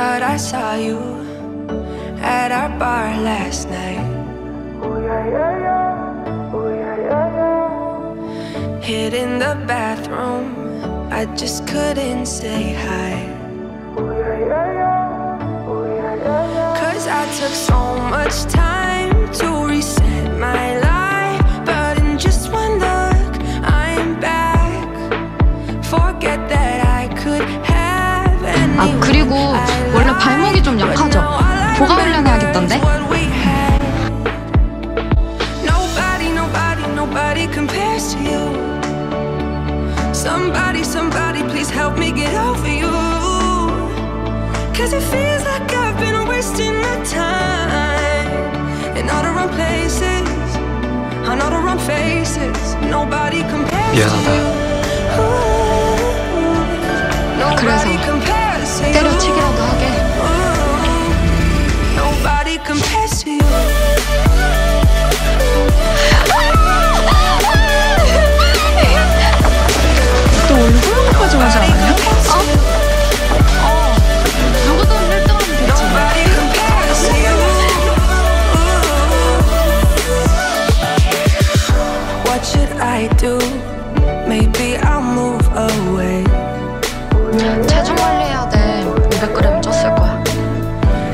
thought I saw you at our bar last night. Hid in the bathroom, I just couldn't say hi. Cause I took so much time to reset my life. But in just one look, I'm back. Forget that I could have 아 그리고 원래 발목이 좀. 약하죠? But now all I 보강 remember 훈련해야겠던데? is what we had. Nobody, nobody, nobody compares to you. Somebody, somebody, please help me get over you. Cause it feels like I've been wasting my time in all the wrong places, on all the wrong faces. Nobody compares 미안하다. to you. 그래서 I do? Maybe I'll move away. 체중 관리해야 돼 500g 쪘을 거야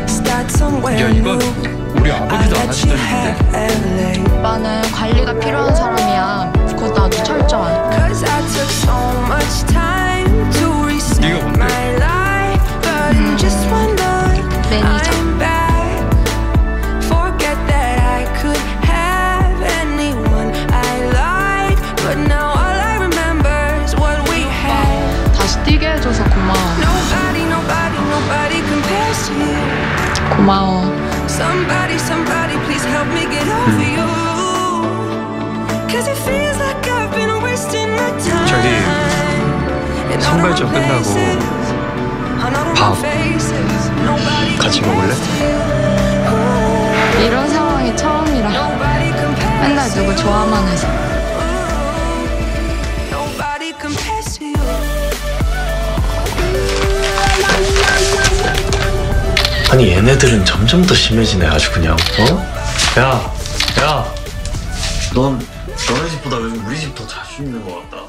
Start somewhere 야 이건. 우리 I 아버지도 안 하시던 일인데. 오빠는 관리가 필요한 time. 저기, 선발전 끝나고 밥 같이 먹을래? 이런 상황이 처음이라 맨날 누구. 좋아만 해서 아니 얘네들은 점점 더 심해지네 아주 그냥 어? 야! 야! 넌 너네 집보다 요즘 우리 집 더 자주 있는 것 같다